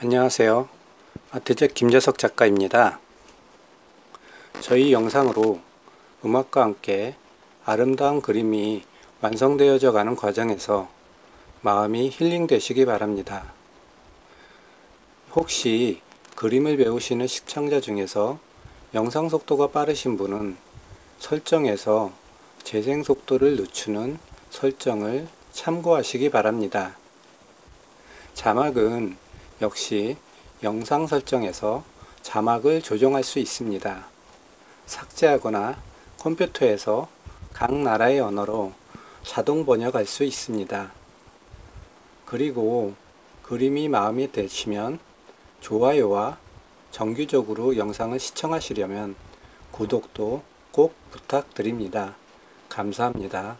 안녕하세요. 아트적 김재석 작가입니다. 저희 영상으로 음악과 함께 아름다운 그림이 완성되어져 가는 과정에서 마음이 힐링되시기 바랍니다. 혹시 그림을 배우시는 시청자 중에서 영상 속도가 빠르신 분은 설정에서 재생 속도를 늦추는 설정을 참고하시기 바랍니다. 자막은 역시 영상 설정에서 자막을 조정할 수 있습니다. 삭제하거나 컴퓨터에서 각 나라의 언어로 자동 번역할 수 있습니다. 그리고 그림이 마음에 드시면 좋아요와 정기적으로 영상을 시청하시려면 구독도 꼭 부탁드립니다. 감사합니다.